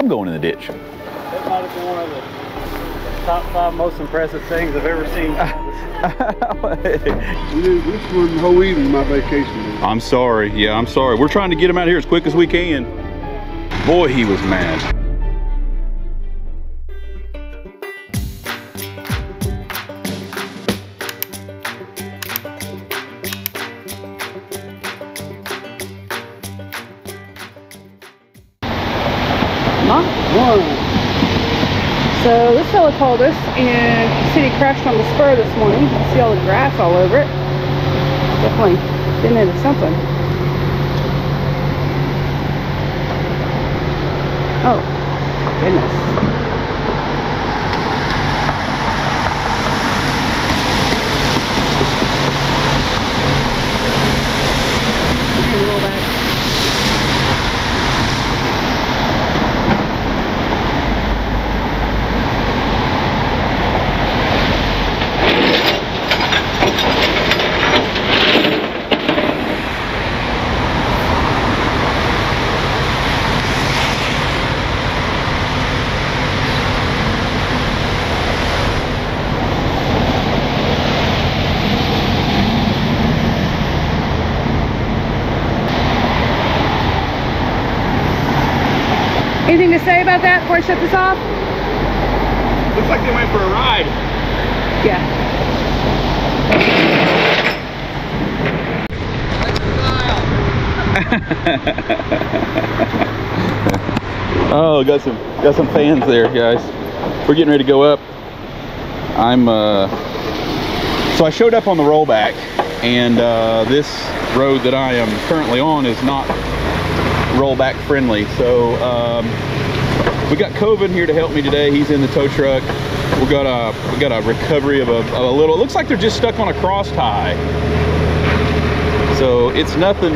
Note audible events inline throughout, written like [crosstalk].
I'm going in the ditch. That might have been one of the top five most impressive things I've ever seen. [laughs] Dude, this one the whole evening my vacation. Man. I'm sorry. Yeah, I'm sorry. We're trying to get him out of here as quick as we can. Boy, he was mad. Called us and he crashed on the spur this morning. You can see all the grass all over it. Definitely been into something. Oh, goodness. Roll back. Anything to say about that before I shut this off? Looks like they went for a ride. Yeah. [laughs] Oh, got some got some fans there, guys. We're getting ready to go up. I'm uh so I showed up on the rollback and uh, this road that I am currently on is not rollback friendly. So um, we got Coven here to help me today. He's in the tow truck. We got a we got a recovery of a, of a little. It looks like they're just stuck on a cross tie. So it's nothing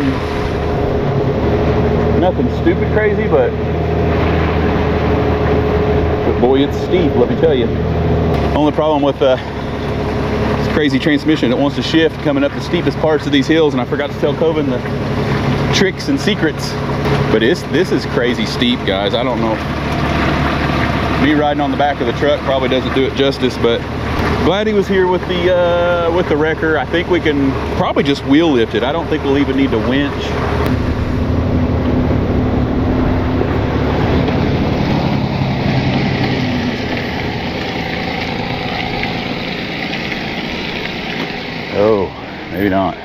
nothing stupid crazy, but but boy, it's steep. Let me tell you. Only problem with uh, this crazy transmission, it wants to shift coming up the steepest parts of these hills, and I forgot to tell Coven the tricks and secrets. But it's this is crazy steep, guys. I don't know. Me riding on the back of the truck probably doesn't do it justice, but glad he was here with the uh, with the wrecker. I think we can probably just wheel lift it. I don't think we'll even need to winch. Oh, maybe not.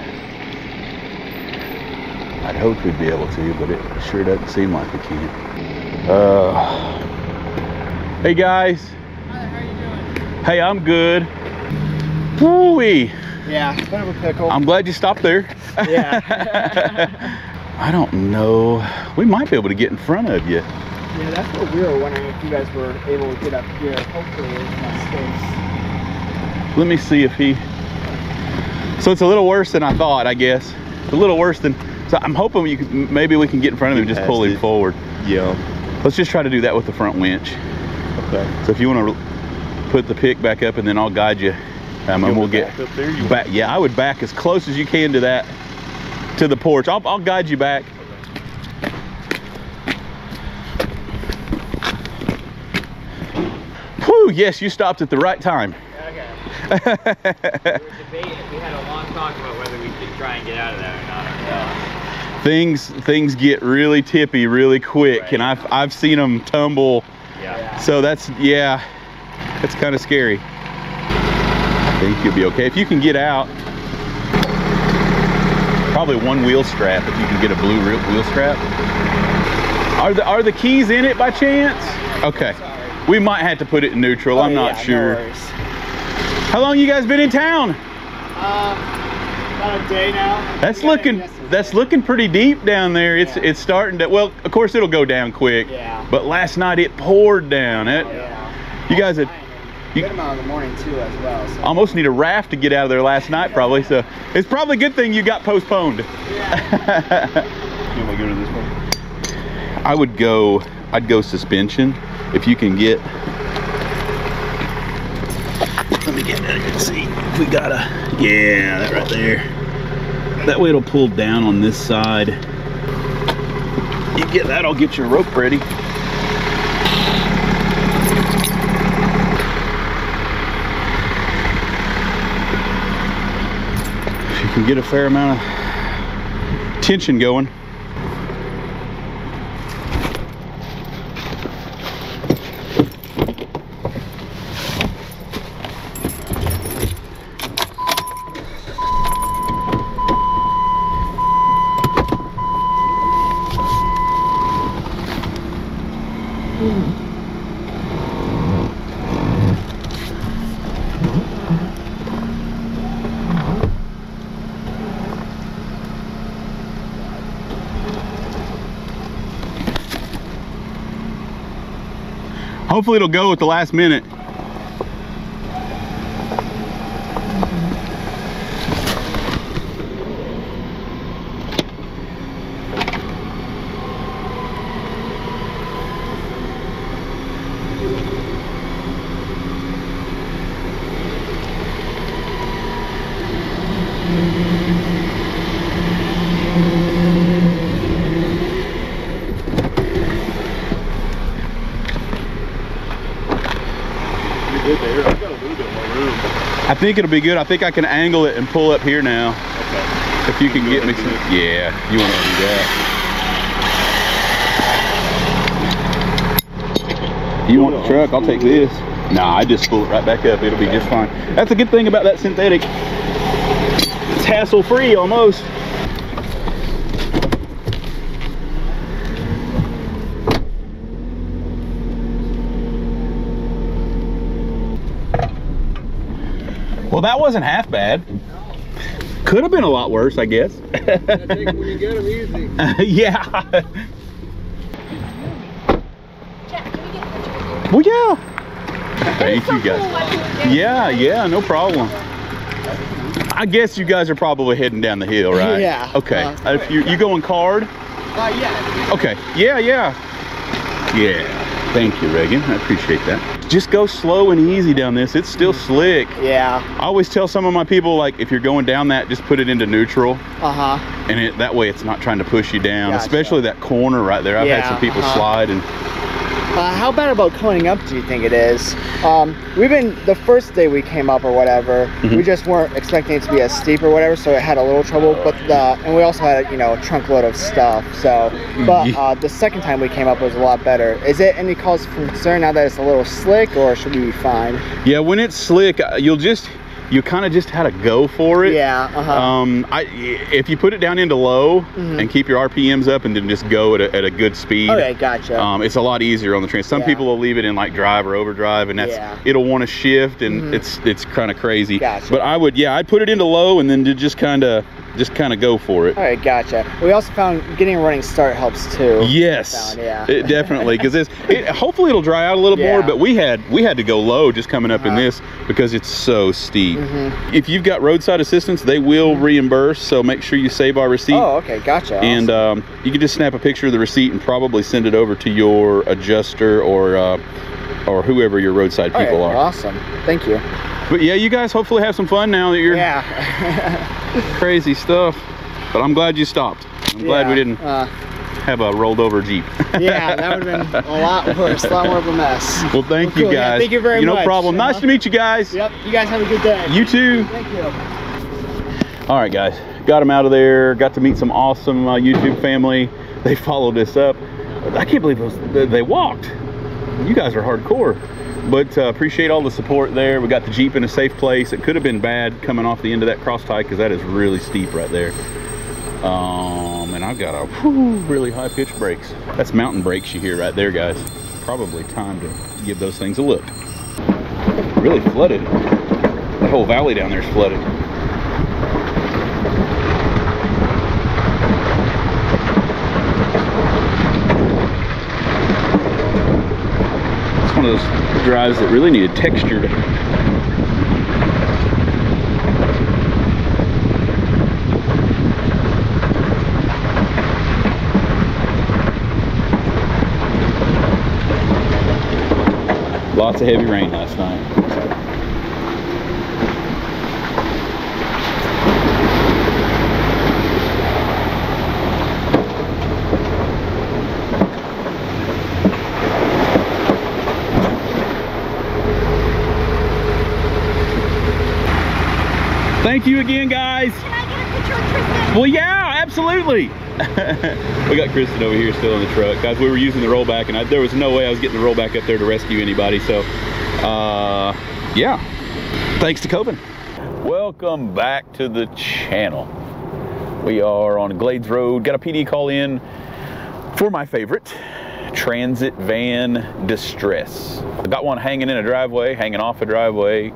I'd hope we'd be able to, but it sure doesn't seem like we can. Uh, hey guys. Hi, how are you doing? Hey, I'm good. Woo-wee. yeah, it's kind of a pickle. I'm glad you stopped there. yeah. [laughs] I don't know. We might be able to get in front of you. yeah, that's what we were wondering if you guys were able to get up here. Hopefully there's enough space. Let me see if he. So it's a little worse than I thought, I guess. It's a little worse than. So I'm hoping you can, maybe we can get in front of him and just pull him forward. Yeah. Let's just try to do that with the front winch. Okay. So if you want to put the pick back up and then I'll guide you, um, and we'll get up there. You back. Yeah, I would back as close as you can to that, to the porch. I'll, I'll guide you back. Whew, yes, you stopped at the right time. Okay. [laughs] we were debating, we had a long talk about whether we should try and get out of that or not. things things get really tippy really quick and I've, I've seen them tumble Yeah. so that's yeah that's kind of scary. I think you'll be okay. If you can get out probably one wheel strap if you can get a blue wheel strap. Are the are the keys in it by chance? Okay. We might have to put it in neutral. Oh, I'm not sure. how long you guys been in town um, About a day now. That's We got in looking that's looking pretty deep down there. It's Yeah. it's starting to well, of course it'll go down quick. Yeah. But last night it poured down. It, Yeah. you guys had you- Good amount in the morning too as well. So. almost need a raft to get out of there last night probably. So it's probably a good thing you got postponed. Yeah. [laughs] You want to go to this one? I would go I'd go suspension if you can get let me get that see we gotta yeah that right there. That way it'll pull down on this side. You get that I'll get your rope ready. If you can get a fair amount of tension going. Hopefully it'll go at the last minute. You did there. I've got a little bit more room. I think it'll be good. I think I can angle it and pull up here now. Okay. If you can Go get me some. Yeah, you want to do that. You want the truck? I'll take this. Nah, I just pull it right back up. It'll be just fine. That's a good thing about that synthetic. It's hassle free almost. That wasn't half bad. Could have been a lot worse, I guess. [laughs] when you get them easy. yeah. Jack, can we get a picture with you? Well, yeah. Thank you guys. Yeah, yeah, no problem. I guess you guys are probably heading down the hill, right? Yeah, Okay. uh, if you you going card? Uh, yeah. Okay. Yeah, yeah. Yeah. Thank you, Reagan. I appreciate that. Just go slow and easy down this. It's still slick. Yeah. I always tell some of my people like if you're going down that, just put it into neutral, Uh huh. and it that way it's not trying to push you down. Gotcha. Especially that corner right there. I've had some people uh-huh. slide and Uh, how bad about coming up do you think it is? Um, we've been the first day we came up or whatever. Mhm. We just weren't expecting it to be as steep or whatever, so it had a little trouble. But the and we also had you know a trunk load of stuff. So, but uh, the second time we came up was a lot better. Is it any cause for concern now that it's a little slick, or should we be fine? Yeah, when it's slick, uh, you'll just you kind of just had to go for it. Yeah. Uh huh. Um, I if you put it down into low Mhm. and keep your RPMs up and then just go at a, at a good speed. okay, gotcha. Um, it's a lot easier on the train. Some Yeah. people will leave it in like drive or overdrive, and that's Yeah. it'll want to shift, and Mhm. it's it's kind of crazy. Gotcha. But I would, yeah, I'd put it into low and then just kind of just kind of go for it. All right, gotcha. We also found getting a running start helps too. Yes, Found, yeah. it definitely because it's it, hopefully it'll dry out a little more. But we had we had to go low just coming up in Uh-huh. this because it's so steep. Mhm. If you've got roadside assistance, they will reimburse. So make sure you save our receipt. Oh, okay, gotcha. And Awesome. um, you can just snap a picture of the receipt and probably send it over to your adjuster or uh, or whoever your roadside people right, are. Awesome. Thank you. But yeah, you guys hopefully have some fun now that you're Yeah. [laughs] crazy stuff. But I'm glad you stopped. I'm glad we didn't Uh, have a rolled over Jeep. [laughs] yeah, that would have been a lot worse, a lot more of a mess. well, thank Well, you cool. Yeah, guys. thank you very No much. No problem. Nice Uh-huh. to meet you guys. Yep. You guys have a good day. You too. Thank you. All right, guys, got them out of there. Got to meet some awesome uh, YouTube family. They followed us up. I can't believe was, they walked. You guys are hardcore. But uh, appreciate all the support there. We got the Jeep in a safe place. It could have been bad coming off the end of that cross tie because that is really steep right there. Um, and I've got a whew, really high pitch brakes. That's mountain brakes you hear right there, guys. Probably time to give those things a look. Really flooded. The whole valley down there is flooded. One of those drives that really needed texture Lots of heavy rain last night. Thank you again, guys. Can I get a Well, yeah, absolutely. [laughs] we got Kristen over here still in the truck. Guys, we were using the rollback, and I, there was no way I was getting the rollback up there to rescue anybody. So, uh, yeah, thanks to Coven. Welcome back to the channel. We are on Glades Road. Got a PD call in for my favorite transit van distress. I got one hanging in a driveway, hanging off a driveway,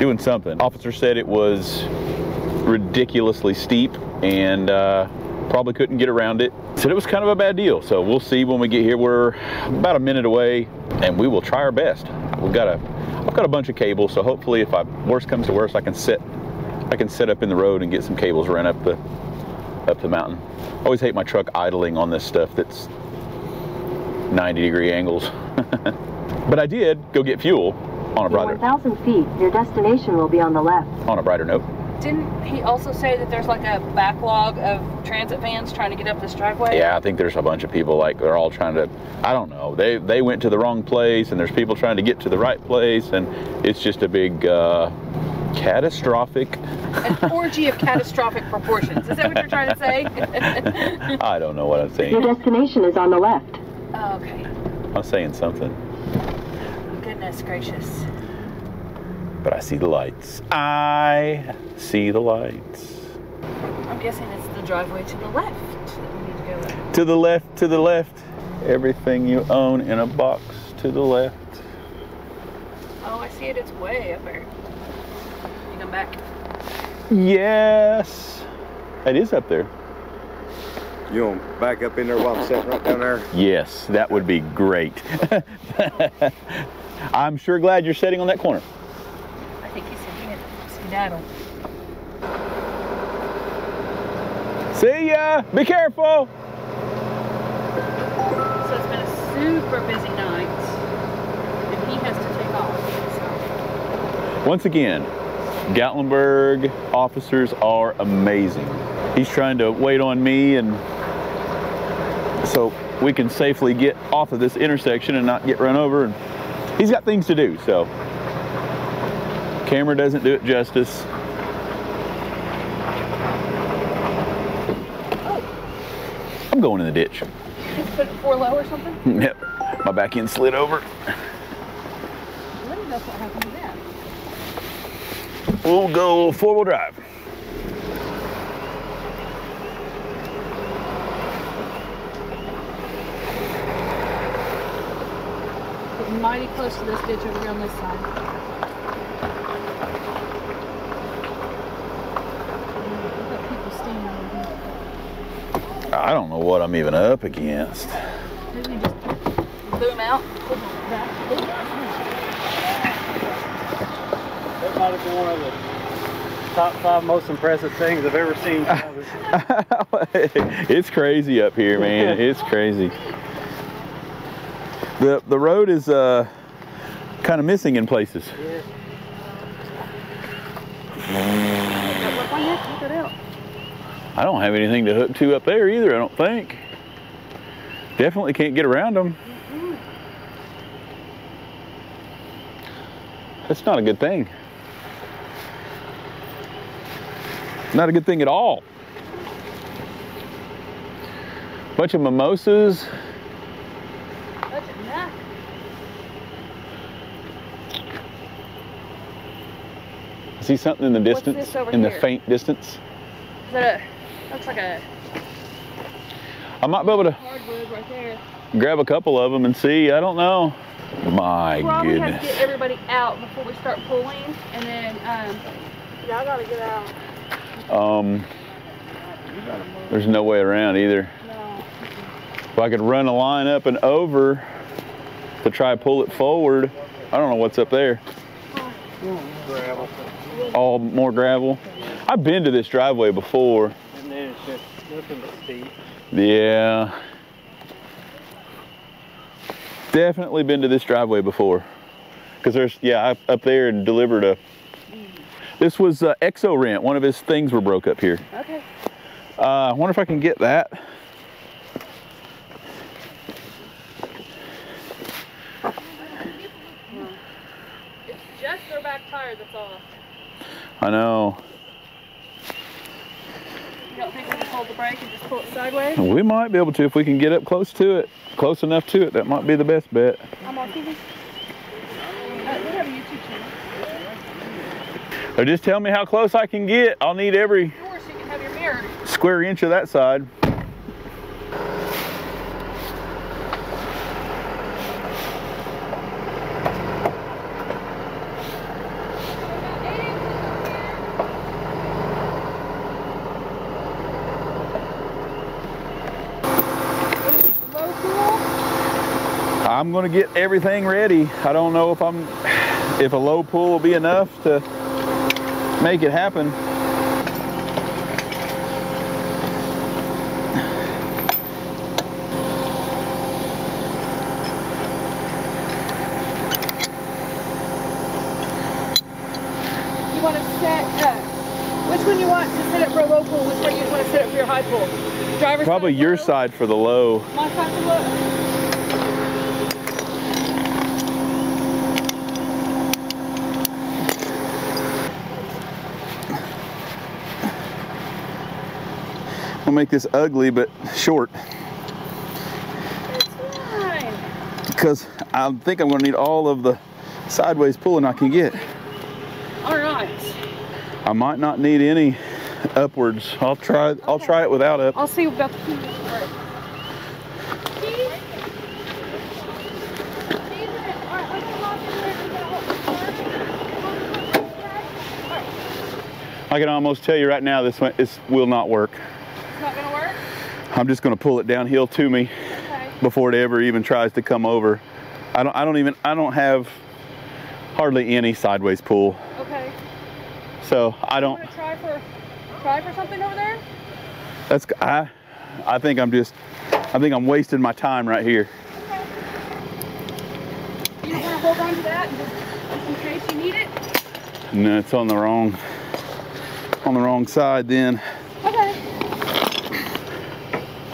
doing something. Officer said it was ridiculously steep and uh, probably couldn't get around it. Said it was kind of a bad deal. So we'll see when we get here. We're about a minute away and we will try our best. We've got a, I've got a bunch of cables. So hopefully if I, worst comes to worst, I can sit, I can set up in the road and get some cables run up the, up the mountain. I always hate my truck idling on this stuff that's 90 degree angles. [laughs] but I did go get fuel on a In brighter, 1,000 feet, your destination will be on the left. on a brighter note. Didn't he also say that there's like a backlog of transit vans trying to get up this driveway? Yeah, I think there's a bunch of people like they're all trying to. I don't know. They they went to the wrong place, and there's people trying to get to the right place, and it's just a big uh, catastrophic. An orgy of catastrophic proportions. Is that what you're trying to say? [laughs] I don't know what I'm saying. Your destination is on the left. oh, okay. I'm saying something, Goodness gracious. but I see the lights. I see the lights. I'm guessing it's the driveway to the left that we need to go in. To the left, to the left. Everything you own in a box to the left. Oh, I see it. It's way up there. You come back. Yes, it is up there. You want to back up in there while I'm sitting right down there? Yes, that would be great. [laughs] I'm sure glad you're sitting on that corner. I think he said he had skedaddle. See ya! Be careful! So it's been a super busy night. And he has to take off. Once again, Gatlinburg officers are amazing. He's trying to wait on me and so we can safely get off of this intersection and not get run over and he's got things to do, so camera doesn't do it justice. I'm going in the ditch. Put it four low or something? [laughs] Yep. My back end slid over. Let me know what happened to that. We'll go four wheel drive. Getting mighty close to this ditch over here on this side. We've got people standing over here. I don't know what I'm even up against. Maybe we just boom out. Put it back. That might have been one of the top five most impressive things I've ever seen. [laughs] it's crazy up here, man. It's crazy. [laughs] The the road is uh kind of missing in places. I don't have anything to hook to up there either, I don't think. Definitely can't get around them. That's not a good thing. Not a good thing at all. Bunch of mimosas. Touch it now. I see something in the What's distance, this over in the faint distance. Is that a, looks like a I might be able to hardwood right there. grab a couple of them and see. I don't know. My Probably have to goodness. get everybody out before we start pulling, and then um, y'all gotta get out. Um, there's no way around either. No. If I could run a line up and over to try to pull it forward, I don't know what's up there. Gravel. All more gravel. I've been to this driveway before. And then it's just nothing but steep. Yeah. Definitely been to this driveway before. Because there's, yeah, I up there and delivered a. This was uh, Exo Rent. One of his things were broke up here. Okay. Uh, I wonder if I can get that. It's just their back tire that's off. I know. You don't think hold the brake and just pull it sideways? We might be able to if we can get up close to it, close enough to it. That might be the best bet. I'm on TV. Uh, we have a YouTube channel. Or just tell me how close I can get. I'll need every Or so you can have your mirror. square inch of that side. Low pool. I'm gonna get everything ready. I don't know if I'm if a low pull will be enough to make it happen. You want to set, uh, which one you want to set up for a low pool? Which one you want to set up for your high pool? Driver's Probably your low? side for the low. My side for low? We'll make this ugly but short because I think I'm gonna need all of the sideways pulling I can get. All right. I might not need any upwards. I'll try. I'll try it without up. I'll see about the key. Right. I can almost tell you right now this one this will not work. It's not gonna work? I'm just gonna pull it downhill to me Okay. before it ever even tries to come over. I don't. I don't even. I don't have hardly any sideways pull. Okay. So I don't. try for try for something over there? That's. I. I think I'm just. I think I'm wasting my time right here. You wanna hold on to that just, just in case you need it? No, it's on the wrong. On the wrong side then. Okay.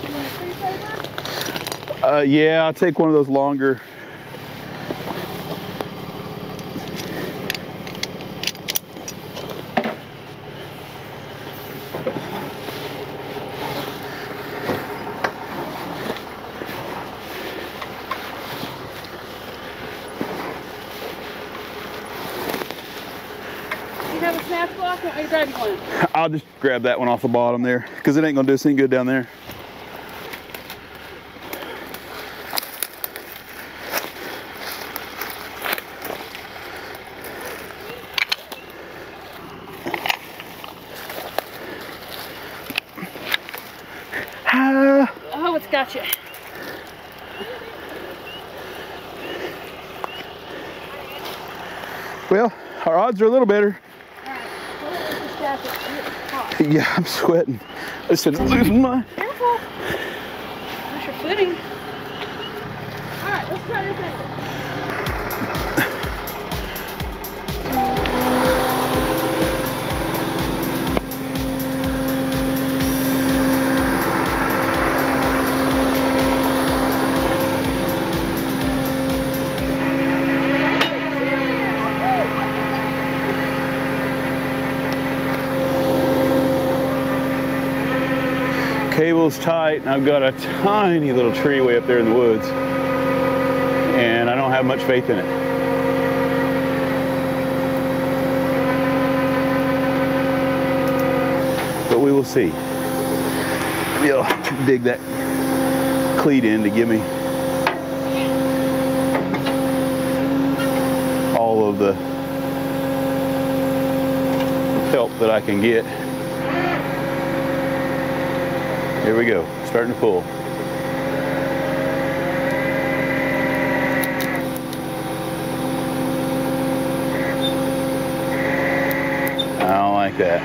You want a screwdriver? Uh, yeah, I'll take one of those longer. You have a snap block? Or you grab one? I'll just grab that one off the bottom there because it ain't gonna do us any good down there. Ah, Oh, it's got you. well, our odds are a little better. Hot. Yeah, I'm sweating. Listen, losing my. Careful. Your footing. Alright, let's try this angle. Tight and I've got a tiny little tree way up there in the woods and I don't have much faith in it. But we will see. Maybe I'll dig that cleat in to give me all of the help that I can get. Here we go, starting to pull. I don't like that.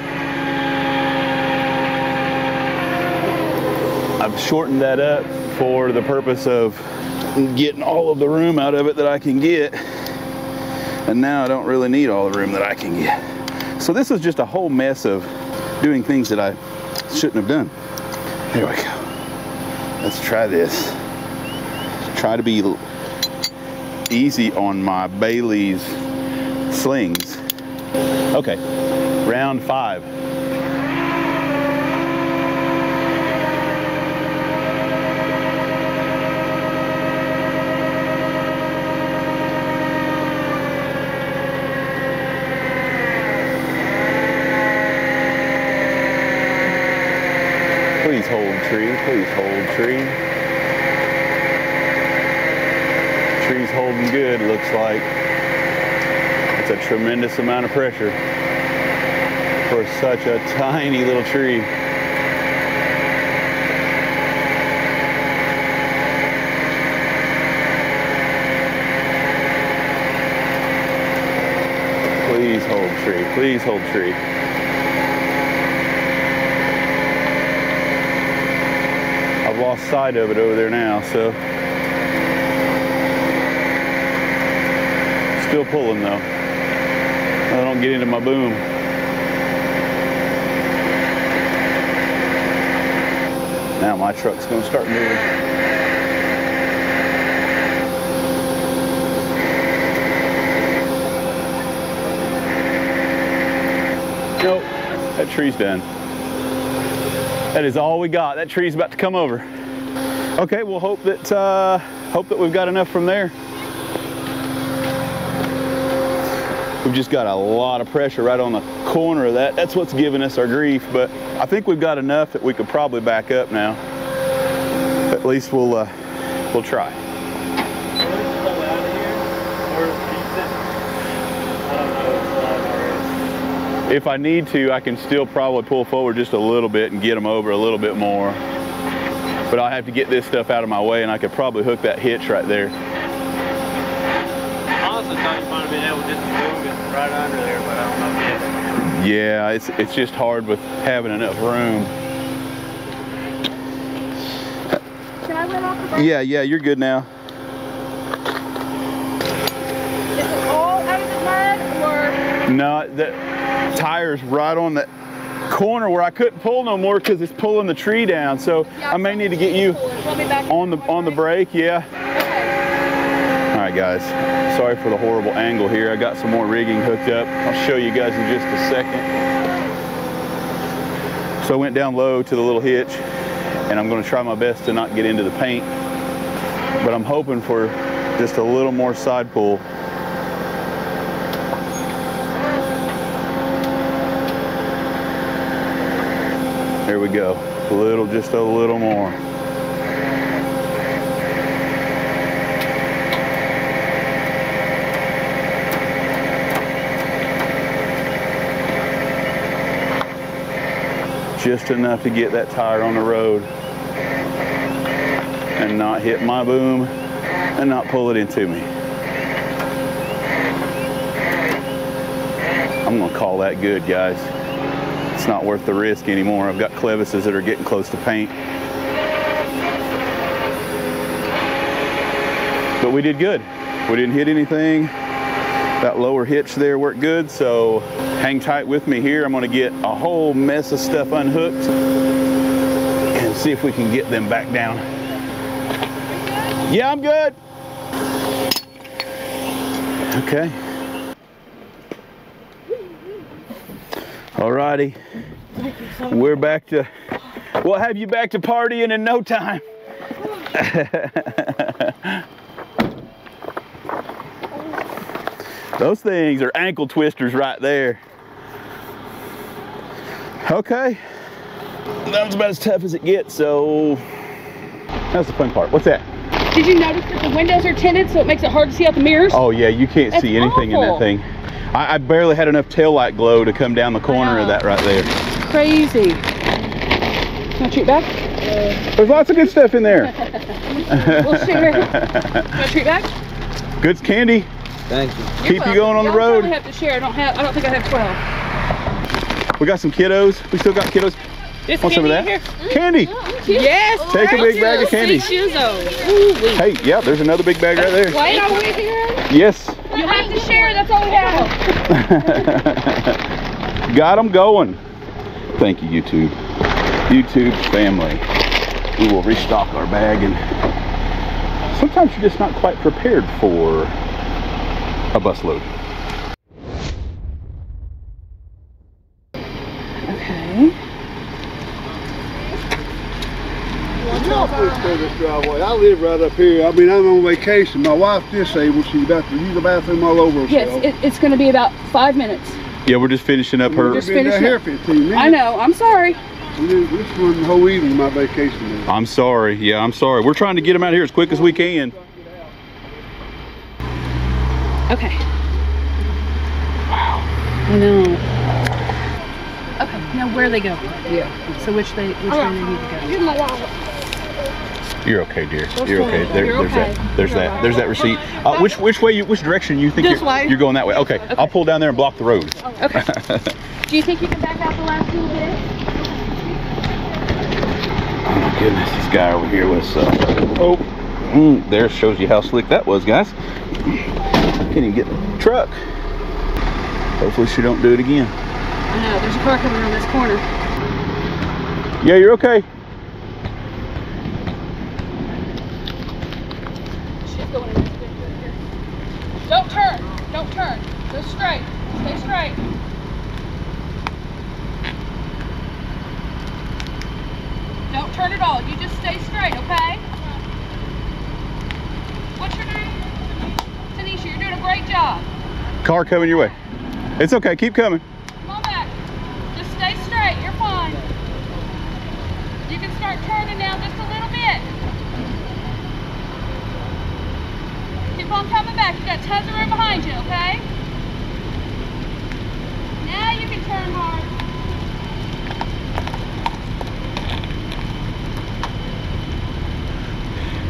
I've shortened that up for the purpose of getting all of the room out of it that I can get. And now I don't really need all the room that I can get. So this is just a whole mess of doing things that I shouldn't have done. Here we go. Let's try this. Try to be easy on my Bailey's slings. Okay, round five. Please hold tree. Tree's holding good, looks like. It's a tremendous amount of pressure for such a tiny little tree. Please hold tree. Please hold tree. Sight of it over there now, so. Still pulling though. I don't get into my boom. Now my truck's gonna start moving. Nope, that tree's done. That is all we got. That tree's about to come over. Okay, we'll hope that uh, hope that we've got enough from there. We've just got a lot of pressure right on the corner of that. That's what's giving us our grief, but I think we've got enough that we could probably back up now. At least we'll uh, we'll try. If I need to, I can still probably pull forward just a little bit and get them over a little bit more. But I'll have to get this stuff out of my way and I could probably hook that hitch right there. Honestly, thought you might have been able to just move it right under there, but I don't know if Yeah, it's, it's just hard with having enough room. Can I run off the brake? Yeah, yeah, you're good now. Is it all out of the mud or? No, the tire's right on that corner where I couldn't pull no more because it's pulling the tree down. So I may need to get you on the on the brake. Yeah. All right, guys. Sorry for the horrible angle here. I got some more rigging hooked up. I'll show you guys in just a second. So I went down low to the little hitch, and I'm going to try my best to not get into the paint. But I'm hoping for just a little more side pull. There we go. A little, just a little more. Just enough to get that tire on the road and not hit my boom and not pull it into me. I'm gonna call that good, guys. It's not worth the risk anymore. I've got clevises that are getting close to paint. But we did good. We didn't hit anything. That lower hitch there worked good, so hang tight with me here. I'm gonna get a whole mess of stuff unhooked and see if we can get them back down. Yeah, I'm good. Okay. Alrighty. We're back to, we'll have you back to partying in no time. [laughs] Those things are ankle twisters right there. Okay. That was about as tough as it gets, so that's the fun part. What's that? Did you notice that the windows are tinted so it makes it hard to see out the mirrors? Oh yeah, you can't That's see anything in that thing. I, I barely had enough tail light glow to come down the corner of that right there. Crazy. Want to treat back? There's lots of good stuff in there. [laughs] We'll share. Want to treat back? Good candy. Thank you. You're Keep you going on the Y'all road. probably have to share. I don't have. I don't think I have 12. We got some kiddos. We still got kiddos. This Want some of that? Mm. Candy. Oh, yes. Oh, Take a big bag of candy. Six years old. Ooh. Hey, yeah, there's another big bag right there. Wait, are we here? Yes. To share. That's all we have. [laughs] got them going. Thank you, YouTube. YouTube family. We will restock our bag and sometimes you're just not quite prepared for a bus load. Okay. Please clear this driveway. I live right up here. I mean, I'm on vacation. My wife's disabled. She's about to use the bathroom all over herself. Yes, it, it's going to be about five minutes. Yeah, we're just finishing up her. We've been down finishing here 15 minutes. I know. I'm sorry. We did, this one the whole evening my vacation. Day. I'm sorry. Yeah, I'm sorry. We're trying to get them out here as quick as we can. Okay. Wow. I know. Okay, now where they go? Yeah. So which they which way they need to go? Here's my wallet. You're okay, dear. You're okay. There, You're there's okay. that. There's that. There's that receipt. Uh, which which way? You, which direction you think you're, you're going that way? Okay. I'll pull down there and block the road. Okay. [laughs] Do you think you can back out the last little bit? Oh my goodness, this guy over here was. Uh, oh, mm, there shows you how slick that was, guys. Can't even get the truck. Hopefully she don't do it again. I know. There's a car coming around this corner. Yeah, you're okay. She's going in this bit right here. Don't turn. Don't turn. Go straight. Stay straight. Don't turn at all. You just stay straight, okay? What's your name? Tanisha, you're doing a great job. Car coming your way. It's okay. Keep coming. Come on back. Just stay straight. You're fine. You can start turning now just a little bit. Keep on coming back. You got tons of room behind you, okay? Now you can turn hard.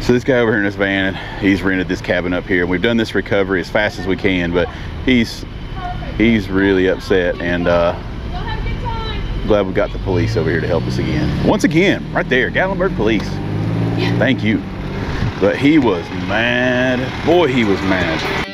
So this guy over here in this van, he's rented this cabin up here. We've done this recovery as fast as we can, but he's he's really upset and uh, Go have a good time. glad we got the police over here to help us again. Once again, right there, Gatlinburg Police. Thank you. But he was mad. Boy, he was mad.